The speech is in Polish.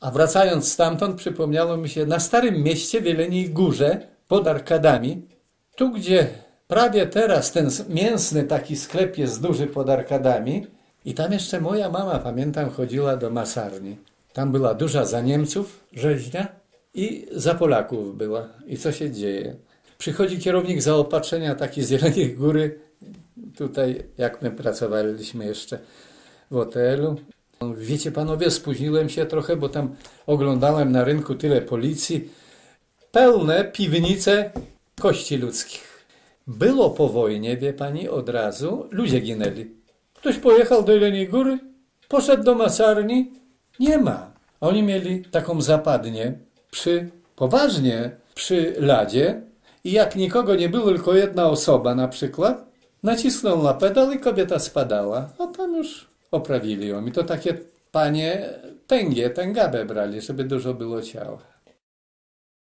A wracając stamtąd, przypomniało mi się na Starym Mieście w Jeleniej Górze, pod arkadami, tu gdzie prawie teraz ten mięsny taki sklep jest duży pod arkadami i tam jeszcze moja mama, pamiętam, chodziła do masarni. Tam była duża za Niemców rzeźnia i za Polaków była. I co się dzieje? Przychodzi kierownik zaopatrzenia taki z Jeleniej Góry, tutaj jak my pracowaliśmy jeszcze w hotelu. Wiecie panowie, spóźniłem się trochę, bo tam oglądałem na rynku tyle policji. Pełne piwnice kości ludzkich. Było po wojnie, wie pani, od razu ludzie ginęli. Ktoś pojechał do Jeleniej Góry, poszedł do masarni, nie ma. Oni mieli taką zapadnię przy, poważnie, przy ladzie i jak nikogo nie było, tylko jedna osoba na przykład, nacisnął na pedał i kobieta spadała, a tam już oprawili ją. I to takie panie tęgie, tęgabę brali, żeby dużo było ciała.